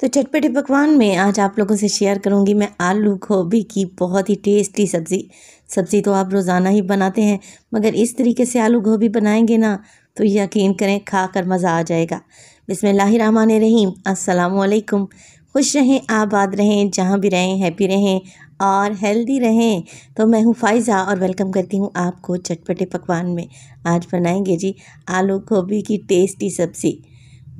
तो चटपटे पकवान में आज आप लोगों से शेयर करूँगी मैं आलू गोभी की बहुत ही टेस्टी सब्ज़ी। सब्ज़ी तो आप रोज़ाना ही बनाते हैं, मगर इस तरीके से आलू गोभी बनाएँगे ना तो यकीन करें खा कर मज़ा आ जाएगा। बिसमीम रहीम असलकुम खुश रहें, आबाद रहें, जहाँ भी रहें, हैप्पी रहें और हेल्दी रहें। तो मैं हूँ फ़ाइज़ा और वेलकम करती हूँ आपको चटपटे पकवान में। आज बनाएँगे जी आलू गोभी की टेस्टी सब्ज़ी।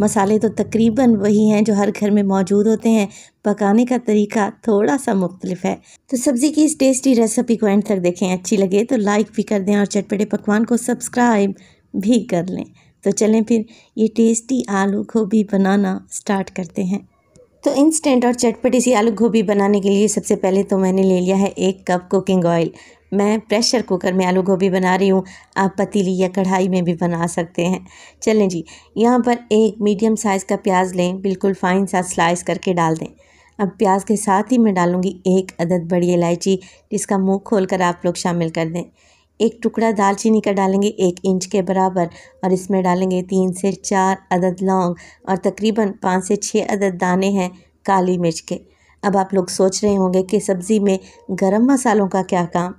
मसाले तो तकरीबन वही हैं जो हर घर में मौजूद होते हैं। पकाने का तरीका थोड़ा सा मुख्तलिफ़ है। तो सब्ज़ी की इस टेस्टी रेसिपी को एंड तक देखें। अच्छी लगे तो लाइक भी कर दें और चटपटे पकवान को सब्सक्राइब भी कर लें। तो चलें फिर ये टेस्टी आलू गोभी बनाना स्टार्ट करते हैं। तो इंस्टेंट और चटपटी सी आलू गोभी बनाने के लिए सबसे पहले तो मैंने ले लिया है एक कप कुकिंग ऑयल मैं प्रेशर कुकर में आलू गोभी बना रही हूँ। आप पतीली या कढ़ाई में भी बना सकते हैं। चलें जी, यहाँ पर एक मीडियम साइज़ का प्याज लें, बिल्कुल फ़ाइन सा स्लाइस करके डाल दें। अब प्याज के साथ ही मैं डालूँगी एक अदद बड़ी इलायची, जिसका मुँह खोल आप लोग शामिल कर दें। एक टुकड़ा दालचीनी का डालेंगे एक इंच के बराबर और इसमें डालेंगे तीन से चार अदद लौंग और तकरीबन पाँच से छः अदद दाने हैं काली मिर्च के। अब आप लोग सोच रहे होंगे कि सब्ज़ी में गरम मसालों का क्या काम?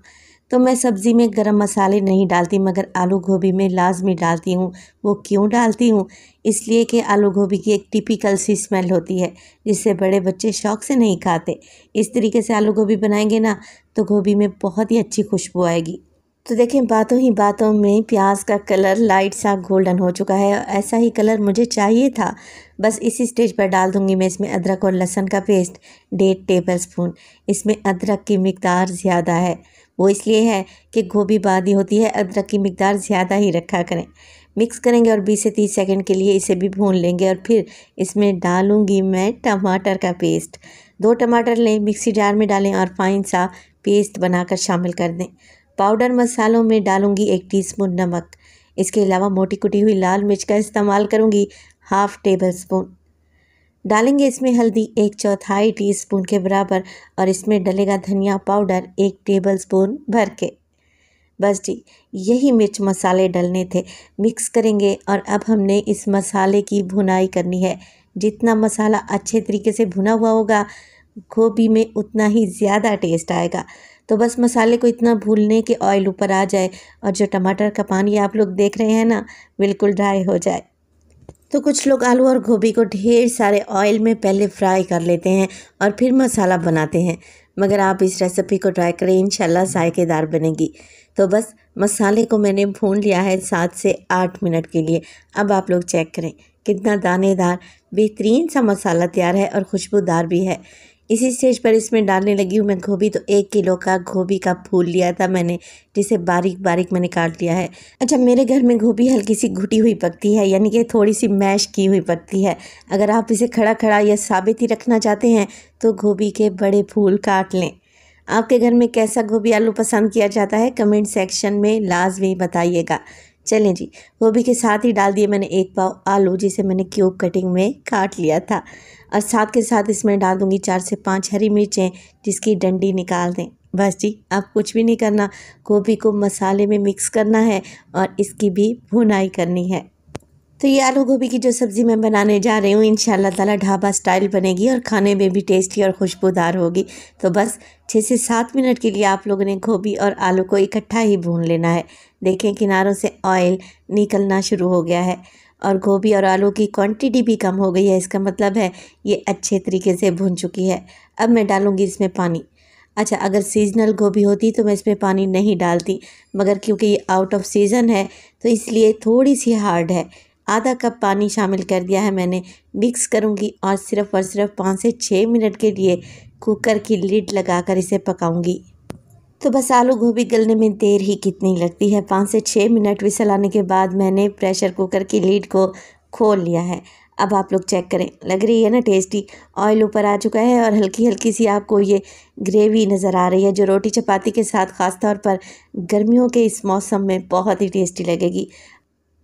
तो मैं सब्ज़ी में गरम मसाले नहीं डालती, मगर आलू गोभी में लाजमी डालती हूँ। वो क्यों डालती हूँ? इसलिए कि आलू गोभी की एक टिपिकल सी स्मेल होती है, जिससे बड़े बच्चे शौक़ से नहीं खाते। इस तरीके से आलू गोभी बनाएँगे ना तो गोभी में बहुत ही अच्छी खुशबू आएगी। तो देखें बातों ही बातों में प्याज का कलर लाइट सा गोल्डन हो चुका है। ऐसा ही कलर मुझे चाहिए था। बस इसी स्टेज पर डाल दूँगी मैं इसमें अदरक और लहसुन का पेस्ट, डेढ़ टेबल स्पून इसमें अदरक की मकदार ज़्यादा है। वो इसलिए है कि गोभी बादी होती है, अदरक की मकदार ज़्यादा ही रखा करें। मिक्स करेंगे और 20 से 30 सेकंड के लिए इसे भी भून लेंगे और फिर इसमें डालूँगी मैं टमाटर का पेस्ट। दो टमाटर लें, मिक्सी जार में डालें और फाइन सा पेस्ट बनाकर शामिल कर दें। पाउडर मसालों में डालूँगी एक टीस्पून नमक। इसके अलावा मोटी कुटी हुई लाल मिर्च का इस्तेमाल करूँगी हाफ़ टेबल स्पून। डालेंगे इसमें हल्दी एक चौथाई टीस्पून के बराबर और इसमें डलेगा धनिया पाउडर एक टेबल स्पून भर के। बस जी, यही मिर्च मसाले डलने थे। मिक्स करेंगे और अब हमने इस मसाले की भुनाई करनी है। जितना मसाला अच्छे तरीके से भुना हुआ होगा, गोभी में उतना ही ज़्यादा टेस्ट आएगा। तो बस मसाले को इतना भूलने के ऑयल ऊपर आ जाए और जो टमाटर का पानी आप लोग देख रहे हैं ना, बिल्कुल ड्राई हो जाए। तो कुछ लोग आलू और गोभी को ढेर सारे ऑयल में पहले फ्राई कर लेते हैं और फिर मसाला बनाते हैं। मगर आप इस रेसिपी को ट्राई करें, इंशाल्लाह जायकेदार बनेगी। तो बस मसाले को मैंने भून लिया है सात से आठ मिनट के लिए। अब आप लोग चेक करें, कितना दानेदार, बेहतरीन सा मसाला तैयार है और खुशबूदार भी है। इसी स्टेज पर इसमें डालने लगी हूँ मैं गोभी तो एक किलो का गोभी का फूल लिया था मैंने, जिसे बारीक बारीक मैंने काट लिया है। अच्छा मेरे घर में गोभी हल्की सी घुटी हुई पकती है, यानी कि थोड़ी सी मैश की हुई पकती है। अगर आप इसे खड़ा खड़ा या साबित ही रखना चाहते हैं तो गोभी के बड़े फूल काट लें। आपके घर में कैसा गोभी आलू पसंद किया जाता है? कमेंट सेक्शन में लाजमी बताइएगा। चलें जी। गोभी के साथ ही डाल दिए मैंने एक पाव आलू, जिसे मैंने क्यूब कटिंग में काट लिया था। और साथ के साथ इसमें डाल दूँगी चार से पाँच हरी मिर्चें, जिसकी डंडी निकाल दें। बस जी, अब कुछ भी नहीं करना। गोभी को मसाले में मिक्स करना है और इसकी भी भुनाई करनी है। तो ये आलू गोभी की जो सब्ज़ी मैं बनाने जा रही हूँ इन ताला ढाबा स्टाइल बनेगी और खाने में भी टेस्टी और खुशबूदार होगी। तो बस छः से सात मिनट के लिए आप लोगों ने गोभी और आलू को इकट्ठा ही भून लेना है। देखें किनारों से ऑयल निकलना शुरू हो गया है और गोभी और आलू की क्वांटिटी भी कम हो गई है। इसका मतलब है ये अच्छे तरीके से भून चुकी है। अब मैं डालूँगी इसमें पानी। अच्छा अगर सीज़नल गोभी होती तो मैं इसमें पानी नहीं डालती, मगर क्योंकि ये आउट ऑफ़ सीज़न है तो इसलिए थोड़ी सी हार्ड है। आधा कप पानी शामिल कर दिया है मैंने। मिक्स करूँगी और सिर्फ़ और सिर्फ़ पाँच से छः मिनट के लिए कुकर की लिड लगाकर इसे पकाऊँगी। तो बस आलू गोभी गलने में देर ही कितनी लगती है? पाँच से छः मिनट विसल आने के बाद मैंने प्रेशर कुकर की लीड को खोल लिया है। अब आप लोग चेक करें। लग रही है ना टेस्टी? ऑयल ऊपर आ चुका है और हल्की हल्की सी आपको ये ग्रेवी नज़र आ रही है, जो रोटी चपाती के साथ ख़ास तौर पर गर्मियों के इस मौसम में बहुत ही टेस्टी लगेगी।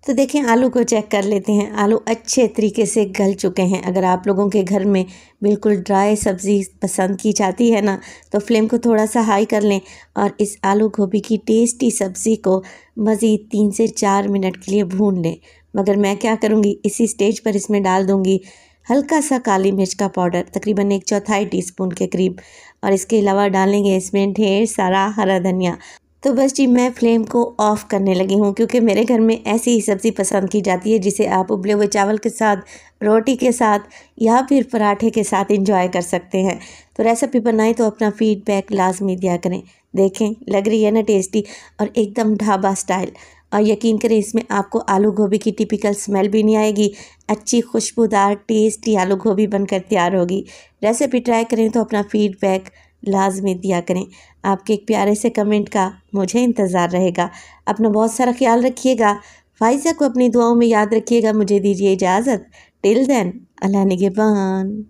तो देखें, आलू को चेक कर लेते हैं। आलू अच्छे तरीके से गल चुके हैं। अगर आप लोगों के घर में बिल्कुल ड्राई सब्ज़ी पसंद की जाती है ना तो फ्लेम को थोड़ा सा हाई कर लें और इस आलू गोभी की टेस्टी सब्ज़ी को मज़ीद तीन से चार मिनट के लिए भून लें। मगर मैं क्या करूँगी, इसी स्टेज पर इसमें डाल दूँगी हल्का सा काली मिर्च का पाउडर तकरीबन एक चौथाई टीस्पून के करीब। और इसके अलावा डालेंगे इसमें ढेर सारा हरा धनिया। तो बस जी, मैं फ्लेम को ऑफ़ करने लगी हूँ, क्योंकि मेरे घर में ऐसी ही सब्ज़ी पसंद की जाती है, जिसे आप उबले हुए चावल के साथ, रोटी के साथ या फिर पराठे के साथ इंजॉय कर सकते हैं। तो रेसिपी बनाएँ तो अपना फीडबैक लाजमी दिया करें। देखें, लग रही है ना टेस्टी और एकदम ढाबा स्टाइल और यकीन करें, इसमें आपको आलू गोभी की टिपिकल स्मेल भी नहीं आएगी, अच्छी खुशबूदार टेस्टी आलू गोभी बनकर तैयार होगी। रेसिपी ट्राई करें तो अपना फीडबैक लाजमी दिया करें। आपके एक प्यारे से कमेंट का मुझे इंतज़ार रहेगा। अपना बहुत सारा ख्याल रखिएगा। फ़ाइज़ा को अपनी दुआओं में याद रखिएगा। मुझे दीजिए इजाज़त। टिल देन, अल्लाह निगेबान